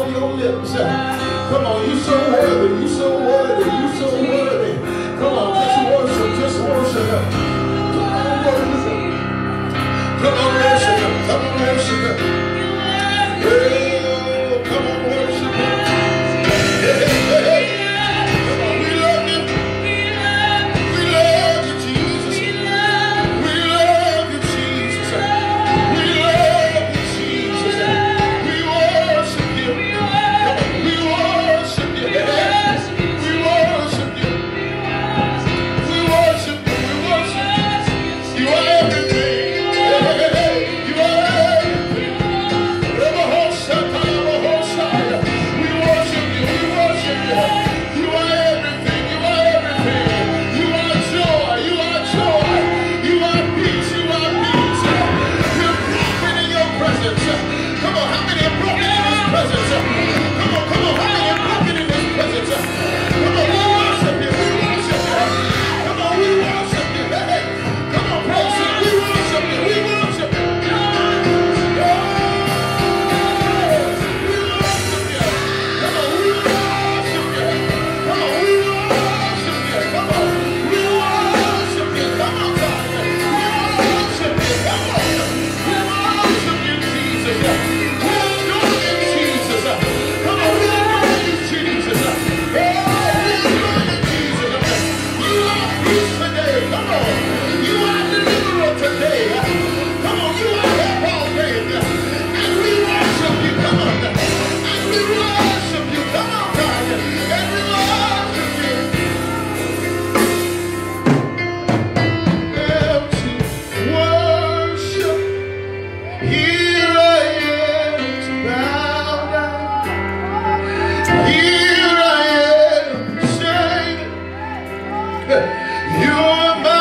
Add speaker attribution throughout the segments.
Speaker 1: on your lips. Come on, you so worthy, you so worthy, you so worthy. Come on, just worship, just worship. Come on, worship. Come on, worship. Come on, worship. You're my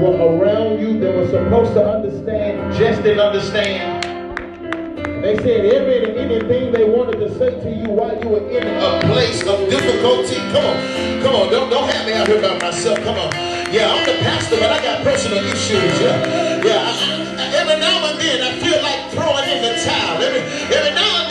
Speaker 1: were around you that were supposed to understand just didn't understand. They said every and anything they wanted to say to you while you were in a place of difficulty. Come on, come on, don't, don't have me out here by myself. Come on. Yeah, I'm the pastor, but I got personal issues. Yeah, yeah. I, I, every now and then I feel like throwing in the towel. Every, every now and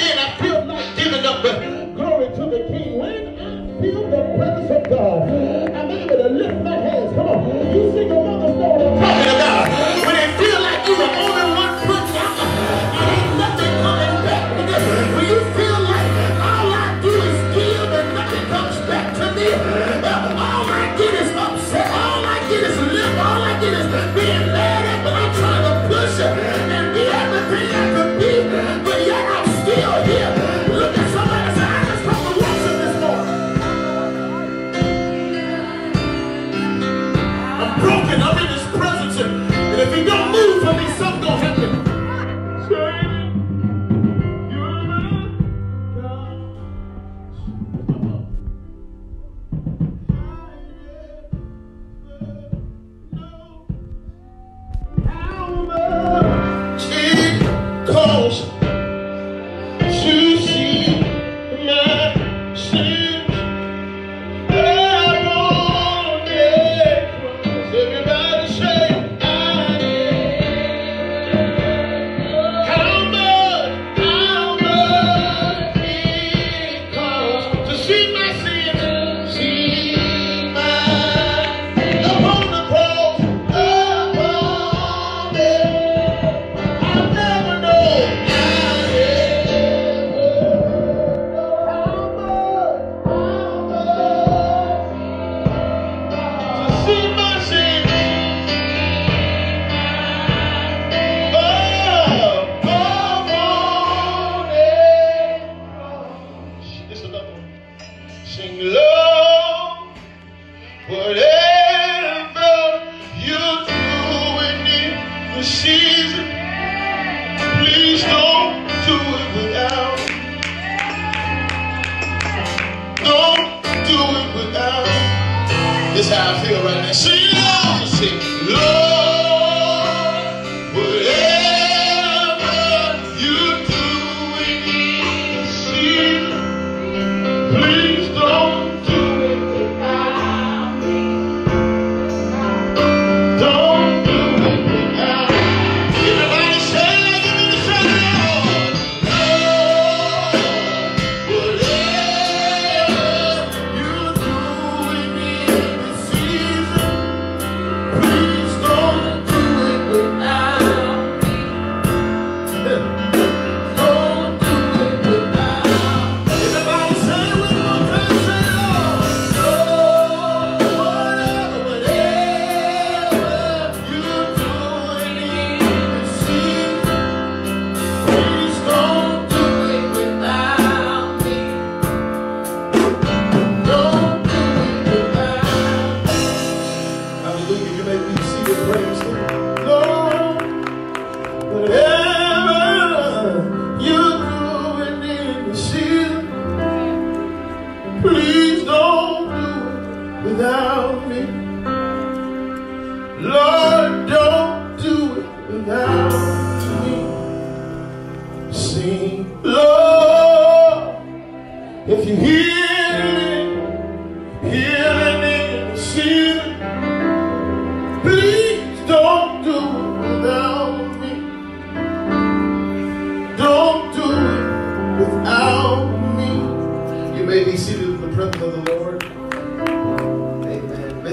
Speaker 1: praise.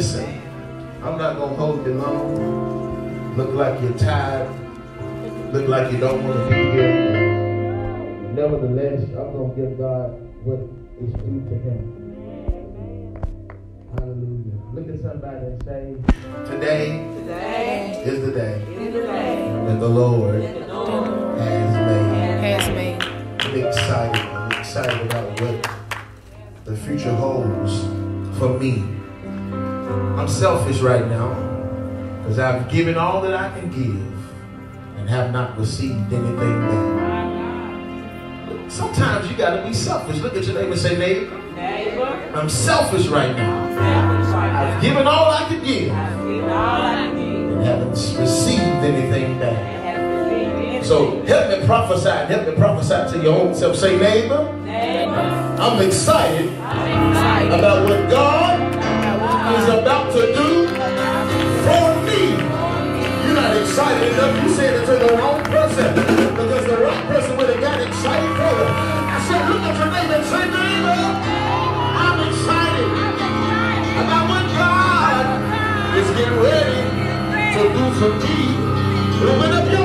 Speaker 1: Listen, I'm not going to hold you long. Look like you're tired. Look like you don't want to be here. Nevertheless, I'm going to give God what is due to him. Hallelujah. Look at somebody and say, Today, Today is the day, is the day that the Lord, that the Lord has made. Has made. I'm excited. I'm excited about what the future holds for me. I'm selfish right now because I've given all that I can give and have not received anything back. Sometimes you got to be selfish. Look at your neighbor and say, neighbor, I'm selfish right now. I've given all I can give and haven't received anything back. So help me prophesy. Help me prophesy to your own self. Say, neighbor, I'm excited about what God is about to do for me. You're not excited enough. You said it to the wrong person because the wrong person would have got excited for it. I said, look at your neighbor and say, neighbor, I'm excited about what God is getting ready to do for me. Open up your